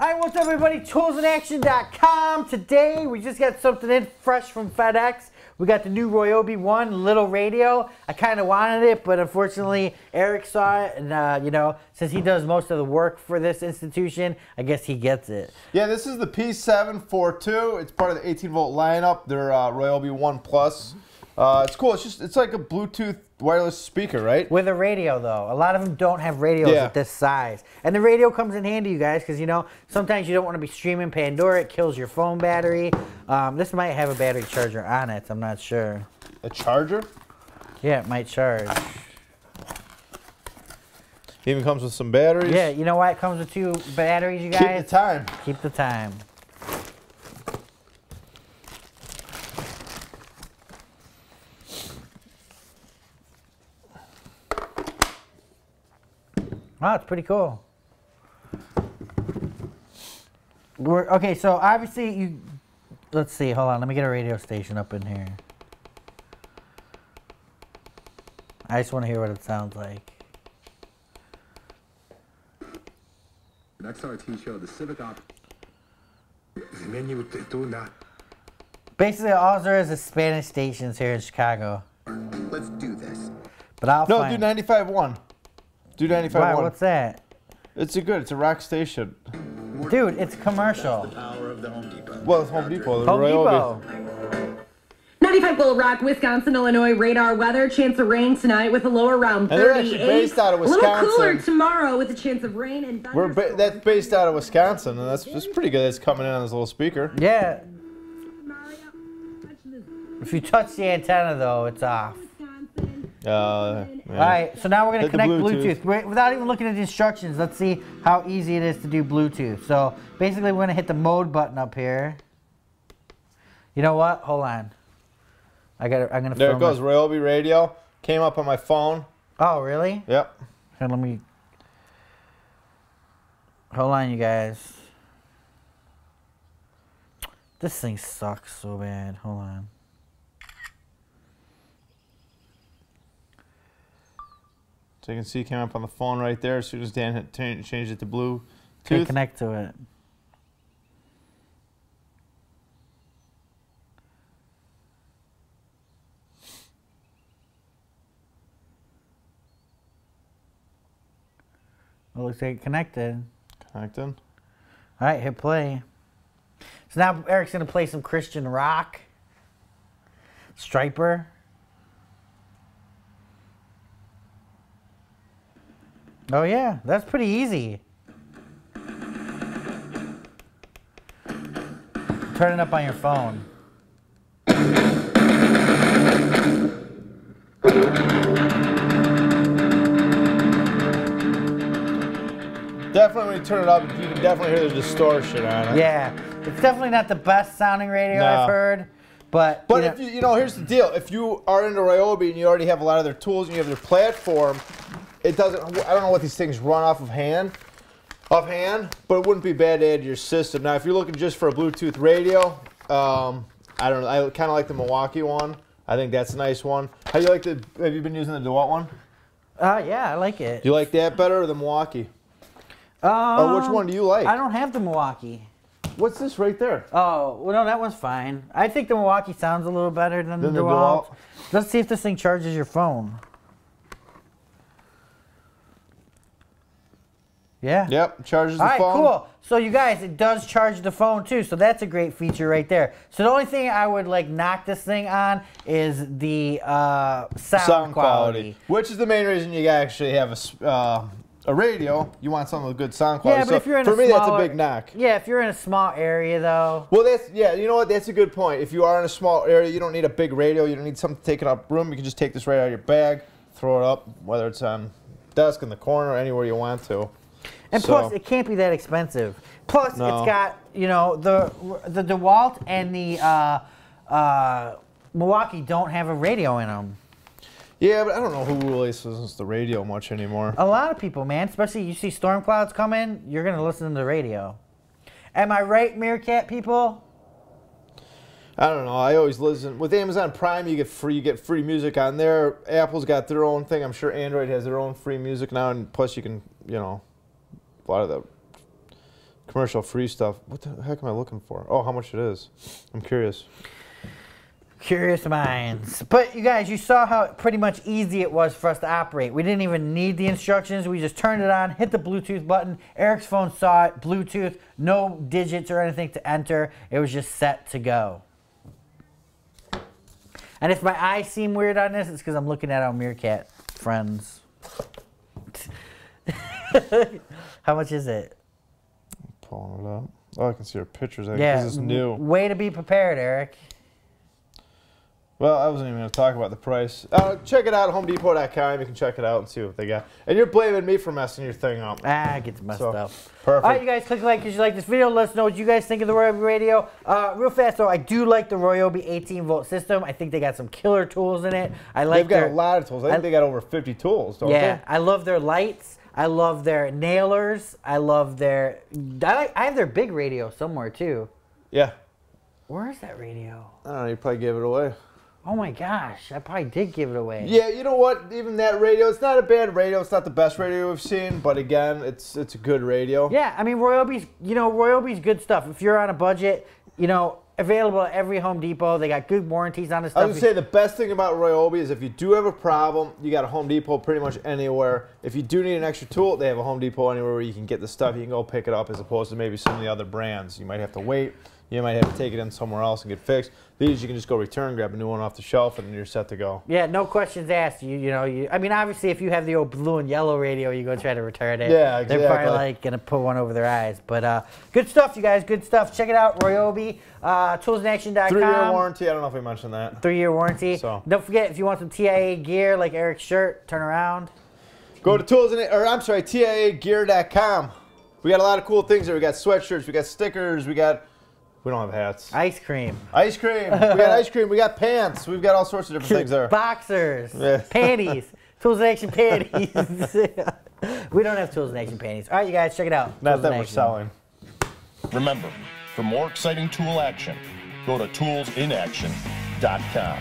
Right, what's up, everybody? ToolsInAction.com. Today, we just got something in fresh from FedEx. We got the new Ryobi One little radio. I kind of wanted it, but unfortunately, Eric saw it, and uh, you know, since he does most of the work for this institution, I guess he gets it. Yeah, this is the P742. It's part of the 18 volt lineup. They're uh, Ryobi One Plus. Uh, it's cool. It's just it's like a Bluetooth wireless speaker, right? With a radio, though. A lot of them don't have radios Yeah. at this size. And the radio comes in handy, you guys, because, you know, sometimes you don't want to be streaming Pandora. It kills your phone battery. Um, this might have a battery charger on it. I'm not sure. A charger. Yeah, it might charge. Even comes with some batteries. Yeah, you know why it comes with two batteries, you guys? Keep the time. Keep the time. Wow, it's pretty cool. We're, okay, so obviously you. Let's see. Hold on. Let me get a radio station up in here. I just want to hear what it sounds like. Next RT show, the Civic Op. Menu do not. Basically, all there is is Spanish stations here in Chicago. Let's do this. But I'll No, find. do 95.1. Do 95.1. Why, what's that? It's a good. It's a rock station. Dude, it's commercial. Power of the Home Depot. Well, it's Home Depot. the Home Ryobi. Depot. 95 WIIL Rock, Wisconsin, Illinois radar weather. Chance of rain tonight with a low around And they're 38. actually based out of A little cooler tomorrow with a chance of rain and We're ba- thunderstorms. that's based out of Wisconsin, and that's that's pretty good. It's coming in on this little speaker. Yeah. If you touch the antenna, though, it's off. Uh, yeah. All right, so now we're going to Hit connect Bluetooth. Bluetooth. Without even looking at the instructions, let's see how easy it is to do Bluetooth. So basically, we're going to hit the mode button up here. You know what? Hold on. I got. I'm going to. There it goes. Ryobi radio came up on my phone. Oh, really? Yep. Here, let me. Hold on, you guys. This thing sucks so bad. Hold on. So you can see it came up on the phone right there as soon as Dan had changed it to blue. Can't connect to it. It looks like it connected. Connected. All right, hit play. So now Eric's gonna play some Christian rock. Stryper. Oh yeah, that's pretty easy. Turn it up on your phone. Definitely when you turn it up, you can definitely hear the distortion on it. Yeah, it's definitely not the best sounding radio No. I've heard, but But you know- if you, you know, here's the deal: if you are into Ryobi and you already have a lot of their tools and you have their platform, it doesn't. I don't know what these things run off of hand, offhand, but it wouldn't be bad to add to your system. Now, if you're looking just for a Bluetooth radio, um, I don't know. I kind of like the Milwaukee one. I think that's a nice one. How you like the? Have you been using the DeWalt one? uh, yeah, I like it. Do you like that better or the Milwaukee? Um, Or which one do you like? I don't have the Milwaukee. What's this right there? Oh, well, no, that one's fine. I think the Milwaukee sounds a little better than, Than the the DeWalt. DeWalt? Let's see if this thing charges your phone. Yeah. Yep, charges the All right, phone. cool. So you guys, it does charge the phone too, so that's a great feature right there. So the only thing I would like knock this thing on is the uh, sound, sound quality. quality. which is the main reason you actually have a uh, a radio. You want something with good sound quality. Yeah, but So if you're in for a me, smaller, that's a big knock. Yeah, if you're in a small area though. Well, that's yeah. You know what? That's a good point. If you are in a small area, you don't need a big radio. You don't need something taking up room. You can just take this right out of your bag, throw it up, whether it's on desk in the corner, anywhere you want to. And So- plus, it can't be that expensive. Plus, No. it's got you know the the DeWalt and the uh, uh, Milwaukee don't have a radio in them. Yeah, but I don't know who really listens to the radio much anymore. A lot of people, man, especially you see storm clouds coming, you're gonna listen to the radio. Am I right, Meerkat people? I don't know. I always listen with Amazon Prime. You get free. You get free music on there. Apple's got their own thing. I'm sure Android has their own free music now, and plus you can, you know, a lot of the commercial free stuff. What the heck am I looking for? Oh, how much it is? I'm curious. Curious minds. But you guys, you saw how pretty much easy it was for us to operate. We didn't even need the instructions. We just turned it on, hit the Bluetooth button. Eric's phone saw it, Bluetooth, no digits or anything to enter. It was just set to go. And if my eyes seem weird on this, it's because I'm looking at our Meerkat friends. how much is it? Pulling it up. Oh, I can see our pictures. I Yeah, this is new. Way to be prepared, Eric. Well, I wasn't even going to talk about the price. Uh, check it out at HomeDepot.com. You can check it out and see what they got. And you're blaming me for messing your thing up. Ah, it gets messed So, up. perfect. All right, you guys, click like if you like this video. Let us know what you guys think of the Ryobi Radio. Uh, real fast though, I do like the Ryobi 18 volt system. I think they got some killer tools in it. I like They've got their a lot of tools. I think I- they got over 50 tools, don't yeah. they? I love their lights. I love their nailers. I love their. I, like, I have their big radio somewhere too. Yeah. Where is that radio? I don't know. You probably gave it away. Oh my gosh, I probably did give it away. Yeah, you know what? Even that radio, it's not a bad radio. It's not the best radio we've seen, but again, it's it's a good radio. Yeah, I mean Ryobi's, you know, Ryobi's good stuff. If you're on a budget, you know, available at every Home Depot. They got good warranties on the stuff. I gonna say the best thing about Ryobi is if you do have a problem, you got a Home Depot pretty much anywhere. If you do need an extra tool, they have a Home Depot anywhere where you can get the stuff. You can go pick it up as opposed to maybe some of the other brands. You might have to wait. You might have to take it in somewhere else and get fixed. These you can just go return, grab a new one off the shelf, and you're set to go. Yeah, no questions asked. You you know, you I mean obviously if you have the old blue and yellow radio, you go try to return it. Yeah, exactly. They're probably like gonna put one over their eyes. But uh good stuff, you guys, good stuff. Check it out, Ryobi. uh toolsinaction.com. Three year warranty. I don't know if we mentioned that. Three year warranty. So- Don't forget if you want some TIA gear like Eric's shirt, turn around. Go to tools and or I'm sorry, TIAgear.com. We got a lot of cool things there. We got sweatshirts, we got stickers, we got we don't have hats. Ice cream. Ice cream. We got ice cream. We got pants. We've got all sorts of different things there. Boxers, Yeah. panties, Tools in Action panties. we don't have Tools in Action panties. All right, you guys, check it out. Not Tools that we're Action. selling. Remember, for more exciting tool action, go to toolsinaction.com.